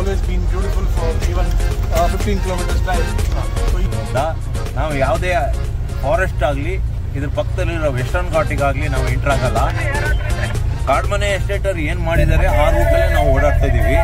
always been beautiful for even uh, 15 kilometers drive. So ನಾ- ನಾವು ಯಾವುದೇ ಫಾರೆಸ್ಟ್ ಆಗಲಿ ಇದ್ರ ಪಕ್ಕದಲ್ಲಿರೋ ವೆಸ್ಟರ್ನ್ ಘಾಟಿಗಾಗಲಿ ನಾವು ಎಂಟರ್ ಆಗಲ್ಲ. ಕಾಡ್ಮನೆ ಎಸ್ಟೇಟರ್ ಏನು ಮಾಡಿದ್ದಾರೆ ಆ ರೂಟಲ್ಲೇ ನಾವು ಓಡಾಡ್ತಾ ಇದೀವಿ.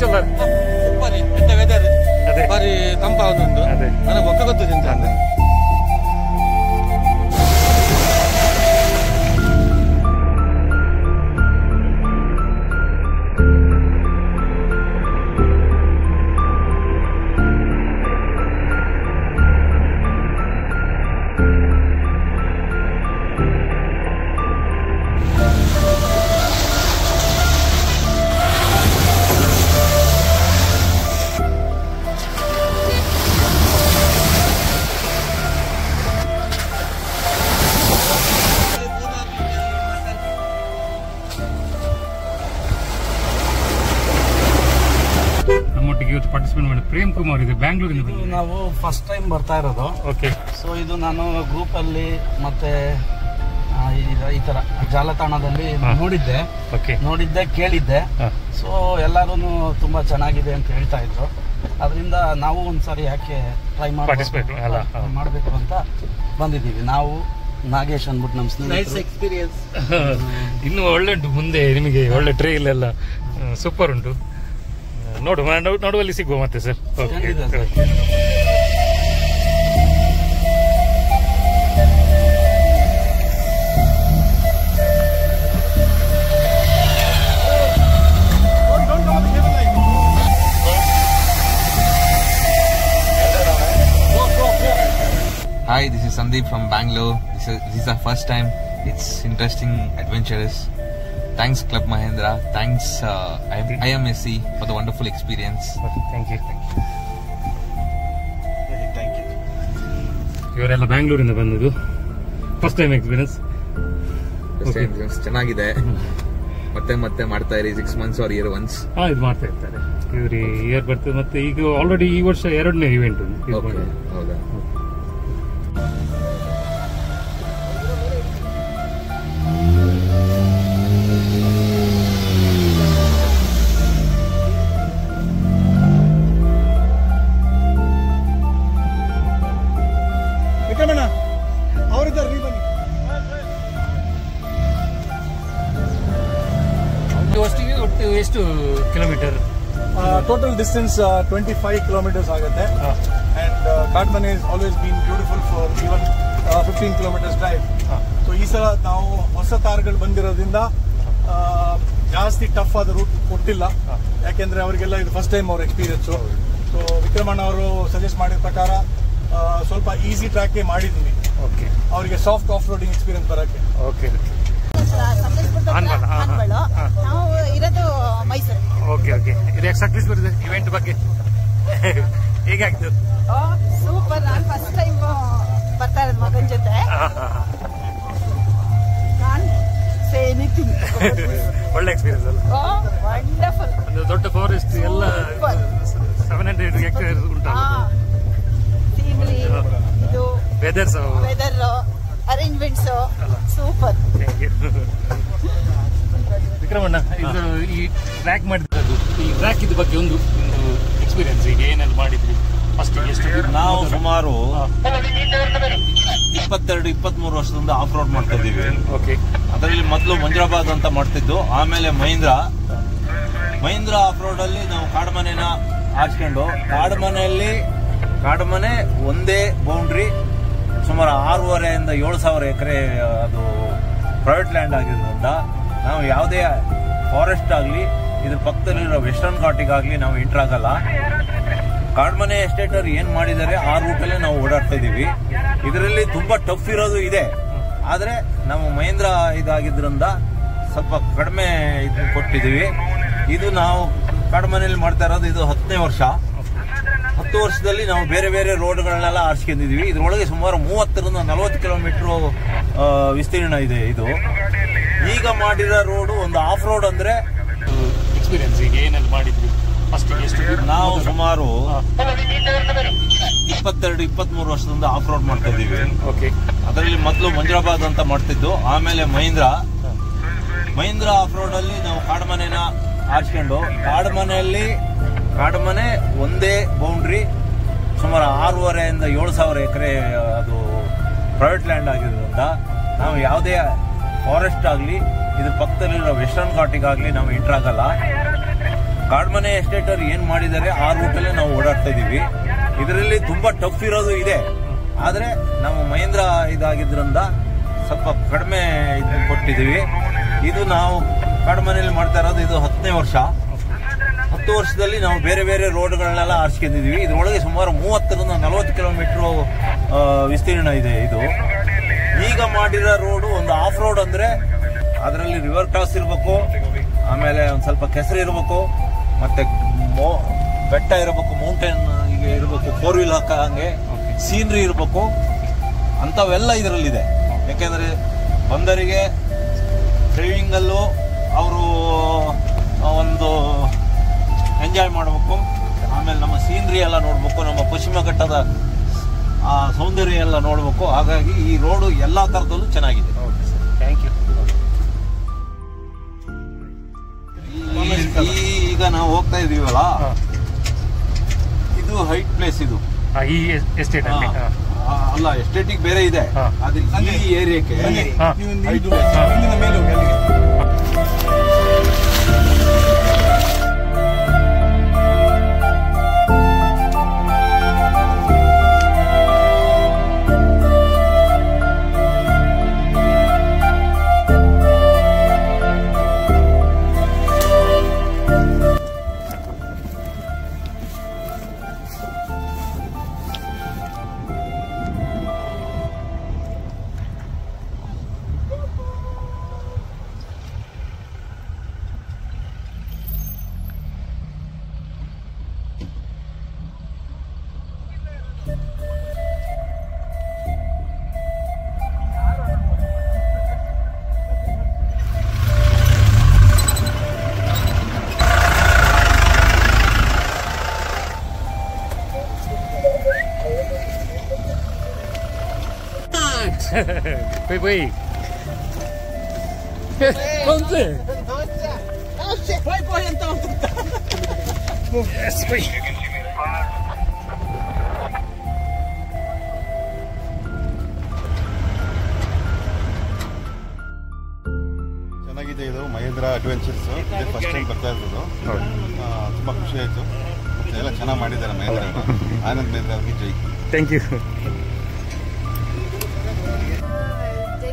चल रहा है। ಇವತ್ತು ಪಾರ್ಟಿಸಿಪೇಟ್ ಮಾಡಿ ಪ್ರೇಮ್ ಕುಮಾರ್ ಇದೆ ಬ್ಯಾಂಗ್ಳೂರಿಂದ ನಾವು ಫಸ್ಟ್ ಟೈಮ್ ಬರ್ತಾ ಇರೋದು. ಓಕೆ ಸೊ ಇದು ನಾನು ಗ್ರೂಪಲ್ಲಿ ಮತ್ತೆ ಈ- ಈ ತರ ಜಾಲತಾಣದಲ್ಲಿ. ನೋಡಿದ್ದೆ. ಓಕೆ ನೋಡಿದ್ದೆ ಕೇಳಿದ್ದೆ. ಸೊ ಎಲ್ಲರೂ ತುಂಬಾ ಚೆನ್ನಾಗಿದೆ ಅಂತ ಹೇಳ್ತಾ ಇದ್ರು. ಅದರಿಂದ ನಾವು ಒಂದ್ಸರಿ ಯಾಕೆ ಟ್ರೈ ಅಲ್ಲ, ಹಾ. ಮಾಡಬೇಕು ಅಂತ ಬಂದಿದ್ದೀವಿ. ನಾವು ನಾಗೇಶ್ ಅಂದ್ಬಿಟ್ಟು ನಮ್ಮ ಸ್ನೇಹಿತರು. ಎಕ್ಸ್ಪೀರಿಯನ್ಸ್ ಇನ್ನು ಒಳ್ಳೆ ಉಂಟು ಮುಂದೆ ನಿಮಗೆ ಒಳ್ಳೆ ಟ್ರೈಲ್ ಎಲ್ಲ ಸೂಪರ್ ಉಂಟು. ನೋಡುವ ನೋಡು- ನೋಡುವಲ್ಲಿ ಸಿಗುವ ಮತ್ತೆ ಸರ್ ಓಕೆ ಖಂಡಿತ sir. Okay Hi, this is Sandeep from Bangalore. This is, this is our first time. It's interesting, adventurous. Thanks Club Mahendra. Thanks I I- IMSC for the wonderful experience. Thank you thank you ಇವರೆಲ್ಲ ಬ್ಯಾಂಗ್ಳೂರಿಂದ ಬಂದದ್ದು. First time experience First time ಚೆನ್ನಾಗಿದೆ. ಮತ್ತೆ ಮತ್ತೆ ಮಾಡ್ತಾ ಇರಿ. Six months or year once ಹಾ ಇದು ಮಾಡ್ತಾ ಇರ್ತಾರೆ. ಇವ್ರಿ ಇಯರ್ ಬರ್ತದೆ ಮತ್ತೆ ಈಗ ಆಲ್ರೆಡಿ ಈ ವರ್ಷ ಎರಡನೇ ಇವೆಂಟ್ ಓಕೆ ಹೌದಾ? ಎಷ್ಟು kilometre total distance twenty five kilometres ಆಗುತ್ತೆ. And ಕಾಟ್ಮನ್ is always been beautiful for even fifteen kilometres drive so ಈ ಸಲ ನಾವು ಹೊಸ ಕಾರ್ಗಳು ಬಂದಿರೋದ್ರಿಂದ ಜಾಸ್ತಿ ಟಫ್ ಆದ ರೂಟ್ ಕೊಟ್ಟಿಲ್ಲ. ಯಾಕೆಂದರೆ ಅವರಿಗೆಲ್ಲ ಇದು ಫಸ್ಟ್ ಟೈಮ್ ಅವ್ರ ಎಕ್ಸ್ಪೀರಿಯನ್ಸು ಸೊ ವಿಕ್ರಮಣ್ಣ ಅವರು ಸಜೆಸ್ಟ್ ಮಾಡಿದ ಪ್ರಕಾರ ಸ್ವಲ್ಪ ಈಸಿ ಟ್ರ್ಯಾಕೇ ಮಾಡಿದ್ದೀನಿ. ಓಕೆ ಅವರಿಗೆ ಸಾಫ್ಟ್ ಆಫ್ ರೋಡಿಂಗ್ ಎಕ್ಸ್ಪೀರಿಯನ್ಸ್ ಬರೋಕ್ಕೆ ಓಕೆ ನಾವು ಇರೋದು ಮೈಸೂರು. Okay okay. ಇದು ಎಕ್ಸಾಕ್ಟ್ಲಿ ಬರ್ತದೆ ಇವೆಂಟ್ ಬಗ್ಗೆ. ಹೇಗಾಗ್ತದೆ ಸೂಪರ್. ನಾನು ಫಸ್ಟ್ ಟೈಮ್ ಬರ್ತಾ ಇರೋದು ಮಗನ ಜೊತೆ. ಒಳ್ಳೆ ಎಕ್ಸ್ಪೀರಿಯನ್ಸ್ ಅಲ್ಲ ವಂಡರ್ಫುಲ್ ಒಂದು ದೊಡ್ಡ ಫಾರೆಸ್ಟ್ ಎಲ್ಲ. ಸೆವೆನ್ ಹಂಡ್ರೆಡ್ ಎಕ್ಸ್ಪೀರಿಯನ್ಸ್ ಉಂಟು ವೆದರ್ ವೆದರ್ ಅರೇಂಜ್ಮೆಂಟ್ಸ್ ಸೂಪರ್ ವಿಕ್ರಮಣ್ಣ ಇದು ಈ ಟ್ರ್ಯಾಕ್ ಮಾಡಿದ್ದು ಈ ಟ್ರ್ಯಾಕ್ ಇದ ಬಗ್ಗೆ ಒಂದು ಒಂದು ಎಕ್ಸ್ಪೀರಿಯನ್ಸ್ ಈಗ ಏನೆಲ್ಲ ಮಾಡಿದ್ರಿ? ಫಸ್ಟ್ ಎಷ್ಟು ನಾವು ಸುಮಾರು ಇಪ್ಪತ್ತೆರಡು ಇಪ್ಪತ್ಮೂರು ವರ್ಷದಿಂದ ಆಫ್ ರೋಡ್ ಮಾಡ್ತಾ ಇದೀವಿ. ಓಕೆ ಅದರಲ್ಲಿ ಮೊದಲು ಮಂಜುರಾಬಾದ್ ಅಂತ ಮಾಡ್ತಿದ್ದು ಆಮೇಲೆ ಮಹೀಂದ್ರ. ಮಹೀಂದ್ರ ಆಫ್ ರೋಡ್ ಅಲ್ಲಿ ನಾವು ಕಾಡುಮನೆನ ಹಾಕ್ಸ್ಕೊಂಡು ಕಾಡುಮನೆಯಲ್ಲಿ ಕಾಡುಮನೆ ಒಂದೇ ಬೌಂಡ್ರಿ ಸುಮಾರು ಆರೂವರೆಯಿಂದ ಏಳು ಸಾವಿರ ಎಕರೆ ಅದು ಪ್ರೈವೇಟ್ ಲ್ಯಾಂಡ್ ಆಗಿರೋದ್ರಿಂದ ನಾವು ಯಾವುದೇ ಫಾರೆಸ್ಟ್ ಆಗಲಿ, ಇದ್ರ ಪಕ್ಕದಲ್ಲಿರೋ ವೆಸ್ಟರ್ನ್ ಘಾಟಿಗಾಗಲಿ ನಾವು ಎಂಟರ್ ಆಗಲ್ಲ. ಕಾಡ್ಮನೆ ಎಸ್ಟೇಟ್ ಏನು ಏನ್ ಮಾಡಿದ್ದಾರೆ, ಆ ರೂಟಲ್ಲೇ ನಾವು ಓಡಾಡ್ತಾ ಇದ್ದೀವಿ ಇದರಲ್ಲಿ ತುಂಬ ಟಫ್ ಇರೋದು ಇದೆ. ಆದರೆ ನಮ್ಮ ಮಹೇಂದ್ರ ಇದಾಗಿದ್ದರಿಂದ ಸ್ವಲ್ಪ ಕಡಿಮೆ ಇದು ಕೊಟ್ಟಿದ್ದೀವಿ. ಇದು ನಾವು ಕಾಡ್ಮನೆಯಲ್ಲಿ ಮಾಡ್ತಾ ಇರೋದು ಇದು ಹತ್ತನೇ ವರ್ಷ. ಹತ್ತು ವರ್ಷದಲ್ಲಿ ನಾವು ಬೇರೆ ಬೇರೆ ರೋಡ್ಗಳನ್ನೆಲ್ಲ ಆರಿಸ್ಕೊಂಡಿದ್ವಿ. ಇದರೊಳಗೆ ಸುಮಾರು ಮೂವತ್ತರಿಂದ ನಲವತ್ತು ಕಿಲೋಮೀಟರ್ ವಿಸ್ತೀರ್ಣ ಇದೆ ಇದು. ಈಗ ಮಾಡಿರೋ ರೋಡು ಒಂದು ಆಫ್ ರೋಡ್ ಅಂದ್ರೆ ಎಕ್ಸ್ಪೀರಿಯನ್ಸ್ ಈಗ ಏನೆಲ್ಲ ಮಾಡಿದ್ವಿ ಫಸ್ಟ್ ನಾವು ಸುಮಾರು ಇಪ್ಪತ್ತೆರಡು ಇಪ್ಪತ್ಮೂರು ವರ್ಷದಿಂದ ಆಫ್ ರೋಡ್ ಮಾಡ್ತಾ ಇದೀವಿ. ಓಕೆ ಅದರಲ್ಲಿ ಮೊದಲು ಮಂಜರಾಬಾದ್ ಅಂತ ಮಾಡ್ತಿದ್ದು. ಆಮೇಲೆ ಮಹೀಂದ್ರ. ಮಹೀಂದ್ರ ಆಫ್ ರೋಡ್ ಅಲ್ಲಿ ನಾವು ಕಾಡ್ಮನೆನ ಆಡ್ಸ್ಕೊಂಡು ಕಾಡುಮನೆಯಲ್ಲಿ ಕಾಡುಮನೆ ಒಂದೇ ಬೌಂಡ್ರಿ ಸುಮಾರು ಆರೂವರೆಯಿಂದ ಏಳು ಸಾವಿರ ಎಕರೆ ಅದು ಪ್ರೈವೇಟ್ ಲ್ಯಾಂಡ್ ಆಗಿರೋದ್ರಿಂದ ನಾವು ಯಾವುದೇ ಫಾರೆಸ್ಟ್ ಆಗಲಿ, ಇದ್ರ ಪಕ್ಕದಲ್ಲಿರೋ ವೆಸ್ಟರ್ನ್ ಘಾಟಿಗಾಗಲಿ ನಾವು ಎಂಟರ್ ಆಗಲ್ಲ. ಕಾಡ್ಮನೆ ಎಸ್ಟೇಟ್ ಅವ್ರು ಏನ್ ಮಾಡಿದ್ದಾರೆ, ಆ ರೂಟಲ್ಲೇ ನಾವು ಓಡಾಡ್ತಾ ಇದೀವಿ. ಇದರಲ್ಲಿ ತುಂಬಾ ಟಫ್ ಇರೋದು ಇದೆ. ಆದ್ರೆ ನಾವು ಮಹೇಂದ್ರ ಇದಾಗಿದ್ರಿಂದ ಸ್ವಲ್ಪ ಕಡಿಮೆ ಇದು ಕೊಟ್ಟಿದೀವಿ ಇದು ನಾವು ಕಾಡ್ಮನೆಯಲ್ಲಿ ಮಾಡ್ತಾ ಇರೋದು ಇದು ಹತ್ತನೇ ವರ್ಷ. ಹತ್ತು ವರ್ಷದಲ್ಲಿ ನಾವು ಬೇರೆ ಬೇರೆ ರೋಡ್ಗಳನ್ನೆಲ್ಲ ಆರಿಸ್ಕೊಂಡಿದ್ದೀವಿ. ಇದರೊಳಗೆ ಸುಮಾರು ಮೂವತ್ತರಿಂದ ನಲವತ್ತು ಕಿಲೋಮೀಟರ್ ವಿಸ್ತೀರ್ಣ ಇದೆ ಇದು. ಈಗ ಮಾಡಿರೋ ರೋಡು ಒಂದು ಆಫ್ ರೋಡ್ ಅಂದರೆ ಅದರಲ್ಲಿ ರಿವರ್ ಕ್ರಾಸ್ ಇರಬೇಕು, ಆಮೇಲೆ ಒಂದು ಸ್ವಲ್ಪ ಕೆಸರು ಇರಬೇಕು, ಮತ್ತೆ ಮೋ- ಬೆಟ್ಟ ಇರಬೇಕು ಮೌಂಟೇನ್ ಇರಬೇಕು ಫೋರ್ ವೀಲ್ ಹಾಕಂಗೆ ಸೀನ್ರಿ ಇರಬೇಕು. ಅಂಥವೆಲ್ಲ ಇದರಲ್ಲಿದೆ. ಯಾಕೆಂದ್ರೆ ಬಂದರಿಗೆ ಡ್ರೈವಿಂಗಲ್ಲೂ ಅವರು ನಮ್ಮ ಸೀನ್ರಿ ಎಲ್ಲ ನೋಡ್ಬೇಕು ನಮ್ಮ ಪಶ್ಚಿಮ ಘಟ್ಟದ ಆ ಸೌಂದರ್ಯ ಎಲ್ಲ ನೋಡ್ಬೇಕು. ಹಾಗಾಗಿ ಈ ರೋಡು ಎಲ್ಲಾ ತರದಲ್ಲೂ ಚೆನ್ನಾಗಿದೆ. ಥ್ಯಾಂಕ್ ಯು ಈಗ ನಾವು ಹೋಗ್ತಾ ಇದೀವಲ್ಲ? ಇದು ಹೈಟ್ ಪ್ಲೇಸ್ ಇದು. ಈ ಎಸ್ಟೇಟ್ ಅಲ್ಲ. ಎಸ್ಟೇಟಿಗೆ ಬೇರೆ ಇದೆ. ಅದಕ್ಕೆ ಈ ಏರಿಯಾಕ್ಕೆ Poi poi. Ponte. Poi poi entonces. Yes, poi. ಚೆನ್ನಾಗಿದೆ ಇದು ಮಹೇಂದ್ರ ಅಡ್ವೆಂಚರ್ಸ್ ಇದೇ ಫಸ್ಟ್ ಟೈಮ್ ಬರ್ತಾ ಇರೋದು. ತುಂಬ ಖುಷಿ ಆಯಿತು ಎಲ್ಲ ಚೆನ್ನಾಗಿ ಮಾಡಿದ್ದಾರೆ ಮಹೇಂದ್ರ ಆನಂದ್ ಮಹೇಂದ್ರ ಅವ್ರಿಗೆ ಜೈ ಥ್ಯಾಂಕ್ you.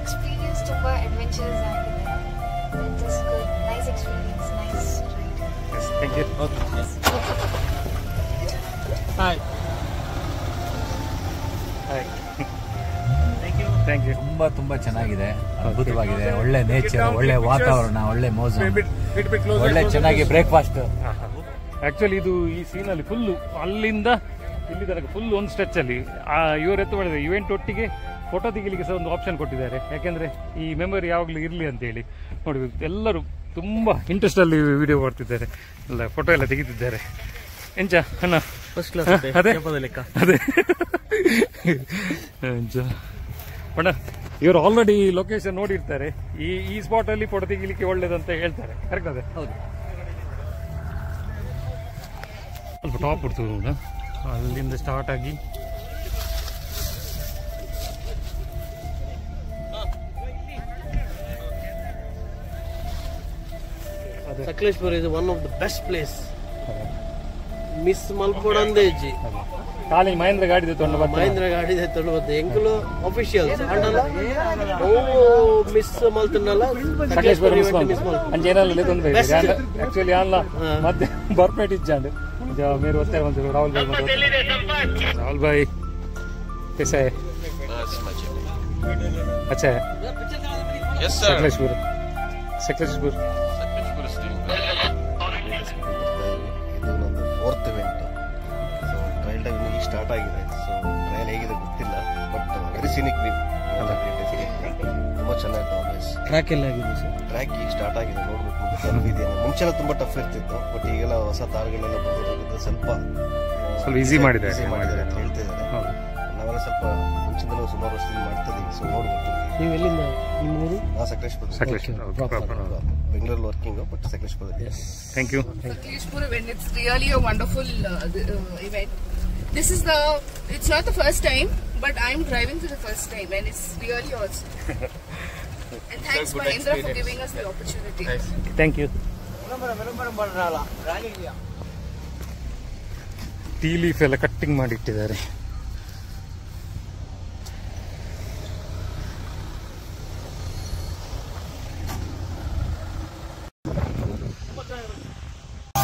Experience ತುಂಬಾ adventurous ಆಗಿದೆ It is good. Nice experience, nice ride. Yes, thank you. Hi Hi. Thank you. Thank you. ತುಂಬಾ ತುಂಬಾ ಚೆನ್ನಾಗಿದೆ. ಅದ್ಭುತವಾಗಿದೆ. ಒಳ್ಳೆ ನೇಚರ್ ಒಳ್ಳೆ ವಾತಾವರಣ ಒಳ್ಳೆ ಮೋಸ ಒಳ್ಳೆ ಚೆನ್ನಾಗಿ ಬ್ರೇಕ್ಫಾಸ್ಟ್ ಆಕ್ಚುಲಿ ಇದು ಈ ಸೀನಲ್ಲಿ ಫುಲ್ ಅಲ್ಲಿಂದ ಇಲ್ಲಿ ತನಕ ಫುಲ್ ಒಂದು ಸ್ಟ್ರೆಚ್ ಅಲ್ಲಿ ಆ ಇವರು ಎತ್ತು ಮಾಡಿದ್ರೆ ಇವೆಂಟ್ ಒಟ್ಟಿಗೆ ಫೋಟೋ ತೆಗಿಲಿಕ್ಕೆ ಸಹ ಒಂದು ಆಪ್ಷನ್ ಕೊಟ್ಟಿದ್ದಾರೆ. ಯಾಕೆಂದರೆ ಈ ಮೆಮೊರಿ ಯಾವಾಗಲೂ ಇರಲಿ ಅಂತ ಹೇಳಿ ನೋಡಿ ಎಲ್ಲರೂ ತುಂಬಾ ಇಂಟ್ರೆಸ್ಟಲ್ಲಿ ವಿಡಿಯೋ ಮಾಡ್ತಿದ್ದಾರೆ. ಎಲ್ಲ ಫೋಟೋ ಎಲ್ಲ ತೆಗಿತಿದ್ದಾರೆ. ಎಂಚ ಅಣ್ಣ. ಫಸ್ಟ್ ಕ್ಲಾಸ್ ಅದೇ ಅದೇ. ಎಂಚ. ಅಣ್ಣ ಇವರು ಆಲ್ರೆಡಿ ಲೊಕೇಶನ್ ನೋಡಿರ್ತಾರೆ. ಈ ಈ ಸ್ಪಾಟ್ ಅಲ್ಲಿ ಫೋಟೋ ತೆಗಿಲಿಕ್ಕೆ ಒಳ್ಳೇದಂತ ಹೇಳ್ತಾರೆ. ಕರೆಕ್ಟ್ ಅದೇ? ಹೌದು. ಸ್ವಲ್ಪ ಟಾಪ್ ಬಿಡ್ತು ಅಲ್ಲಿಂದ ಸ್ಟಾರ್ಟ್ ಆಗಿ ಸಕಲೇಶ್ಪುರ ಇದು one of the best place miss ಮಲ್ಪೊಡಂದೇ ಇಜ್ಜಿ ಖಾಲಿ ಮಹೇಂದ್ರ ಗಾಡಿ ತೊಂಡು ಬರ್ತಾರೆ ಮಹೇಂದ್ರ ಗಾಡಿ ತೊಂಡು ಬರ್ತದೆ ಎಂಕುಲು ಅಫಿಷಿಯಲ್ಸ್ ಅಂಡಲ್ಲ ಅವು ಮಿಸ್ ಮಲ್ತನಲ್ಲ ಸಕಲೇಶ್ವರ ಮಿಸ್ ಮಲ್ತು ಅಂಚೇನಲ್ಲ ತೊಂದ್ರೆ Best. ಆಕ್ಚುಲಿ ಅಲ್ಲ ಮತ್ತೆ ಬರ್ಪೇಟ್ ಇಜ್ಜಾಂಡ್ जो मेरे होते हैं मतलब राहुल भाई मतलब राहुल भाई कैसा है अच्छा है Yes, sir. Sakleshpur Sakleshpur but very scenic view ತುಂಬ ಚೆನ್ನಾಗಿತ್ತು ಆಲ್ವೇಸ್ ಟ್ರ್ಯಾಕ್ ಎಲ್ಲ ಆಗಿದೆ ಸರ್? ಟ್ರ್ಯಾಕ್ ಈಗ ಸ್ಟಾರ್ಟ್ ಆಗಿದೆ ನೋಡಬೇಕು ಮುಂದೆ ಟಫ್ ಇದೆಯಾ ಮುಂಚೆಲ್ಲ ತುಂಬ ಟಫ್ ಇರ್ತಿತ್ತು ಬಟ್ ಈಗೆಲ್ಲ ಹೊಸ ತಾರಗಳೆಲ್ಲ ಬಂದಿರೋದ್ರಿಂದ ಸ್ವಲ್ಪ ಸ್ವಲ್ಪ ಈಸಿ ಮಾಡಿದ್ದಾರೆ. ಈಸಿ ಮಾಡಿದ್ದಾರೆ. ಅಂತ ಹೇಳ್ತಿದ್ದಾರೆ. ನಾವೆಲ್ಲ ಸ್ವಲ್ಪ ಮುಂಚಿಂದಲೂ ಸುಮಾರು ವರ್ಷದಿಂದ ಮಾಡ್ತಿದ್ದೀವಿ ಸೊ ನೋಡ್ಬೇಕು. ನೀವು ಎಲ್ಲಿಂದ ನಿಮ್ಮ ಊರು? ನಾ ಸಕಲೇಶ್ಪುರ ಸಕಲೇಶ್ಪುರ. ಬೆಂಗಳೂರಲ್ಲಿ working but Sakleshpur thank you Sakleshpur when it's really a wonderful event this is the it's not the first time, but I'm driving for the first time, and it's really awesome. and thanks, Mahindra, for giving us the opportunity. Nice. Thank you. Tea leaf ಎಲ್ಲ cutting ಮಾಡಿಟ್ಟಿದ್ದಾರೆ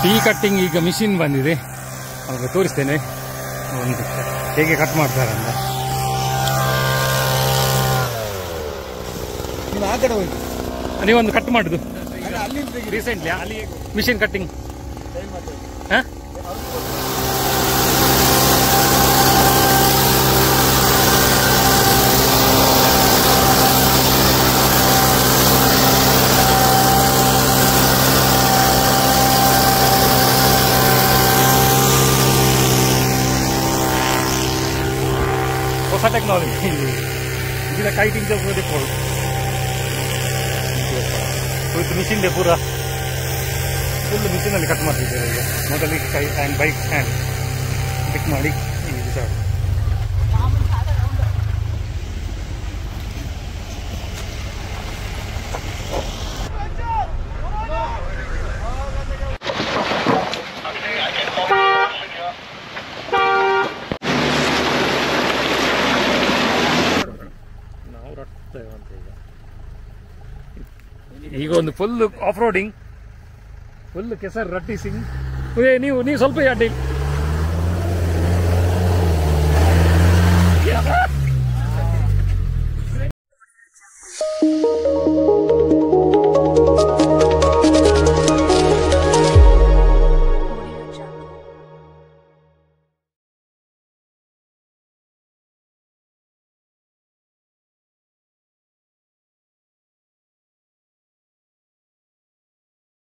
tea cutting ಈಗ machine ಬಂದಿದೆ ಅವಾಗ ತೋರಿಸ್ತೇನೆ ಒಂದು ಹೇಗೆ cut ಮಾಡ್ತಾರೆ ಅಂತ ಆ ಕಡೆ ಹೋಗಿ ನೀವೊಂದು ಕಟ್ ಮಾಡುದು. ರೀಸೆಂಟ್ಲಿ ಅಲ್ಲಿ ಮಿಷಿನ್ ಕಟ್ಟಿಂಗ್ ಹಾಂ? ಹೊಸ ಟೆಕ್ನಾಲಜಿ ಇದರ ಕೈಟಿಂಗ್ ತೆಗೆದುಕೊಳ್ಳು ವಿತ್ ಮಿಷಿನ್ ಪೂರ ಫುಲ್ ಮಿಷಿನಲ್ಲಿ ಕಟ್ ಮಾಡ್ತಿದ್ದಾರೆ ಈಗ. ಮೊದಲಿಗೆ ಕೈ ಆ್ಯಂಡ್ ಬೈಕ್ ಹ್ಯಾಂಡ್ ಪಿಕ್ ಮಾಡಿ ಈ ಬಿಸಾಡು ನಾವು ರಟ್ತೇವೆ ಅಂತ ಈಗ ಈಗ ಒಂದು ಫುಲ್ ಆಫ್ ರೋಡಿಂಗ್ ಫುಲ್ ಕೆಸರ್ ರಟ್ಟಿಸಿಂಗ್ ನೀವು ನೀವು ಸ್ವಲ್ಪ ಅಡ್ಡಿ